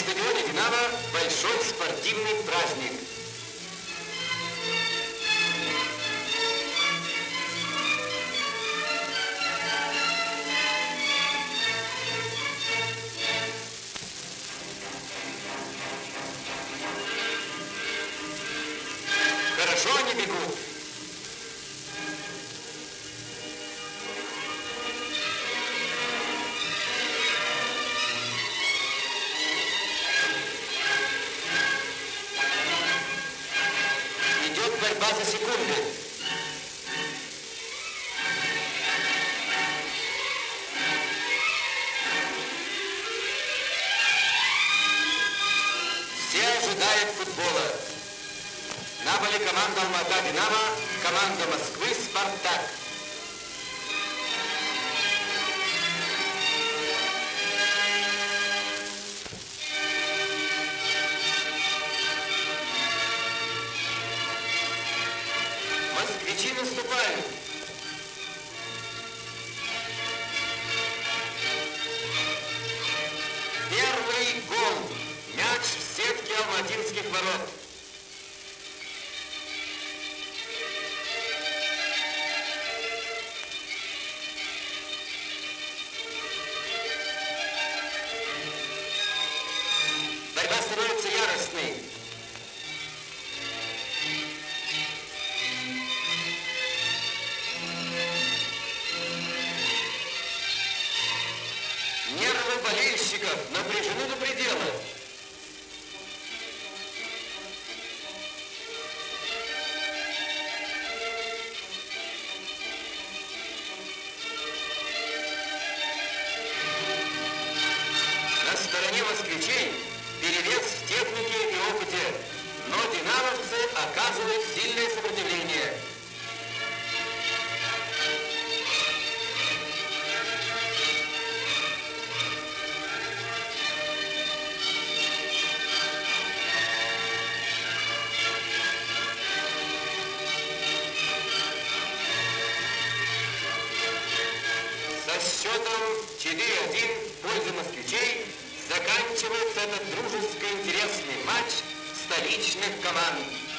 стадионе «Динамо» большой спортивный праздник. Хорошо они бегут. Борьба за. Все ожидают футбола. На поле команда Алмата Динамо, команда Москвы Спартак. Москвичи наступают. Первый гол. Мяч в сетке алматинских ворот. Болельщиков напряжены до предела. На стороне москвичей перевес в технике и опыте, но динамовцы оказывают сильное сопротивление. Счетом 4-1 в пользу москвичей заканчивается этот дружеский интересный матч столичных команд.